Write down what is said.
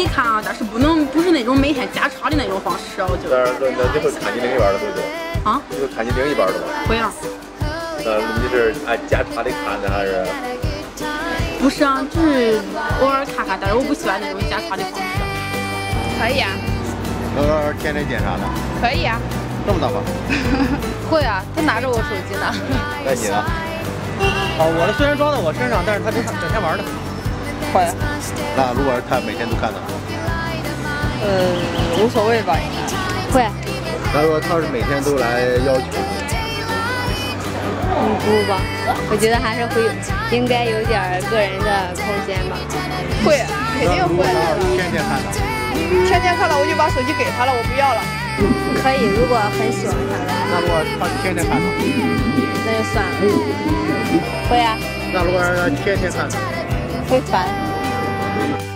以看啊，但是不能不是那种每天加插的那种方式啊，我觉得。那那那你会看你另一半的，对不对？啊？你会看你另一半的吗？会啊。那你是按加插的看呢，还是？不是啊，就是偶尔看看，但是我不喜欢那种加插的方式。可以啊。偶尔天天检查的。可以啊。这么大方？会啊，他拿着我手机呢。那你呢？哦，我的虽然装在我身上，但是他整整天玩的。会。那如果是他每天都看呢？呃，无所谓吧，应该。会。那如果他是每天都来要求？嗯，不吧，我觉得还是会有，应该有点个人的空间吧。会，肯定会。天天看的。天天看了，我就把手机给他了，我不要了。可以，如果很喜欢他的。那如果他天天看呢？那就算了。会啊。那如果是天天看呢？会烦。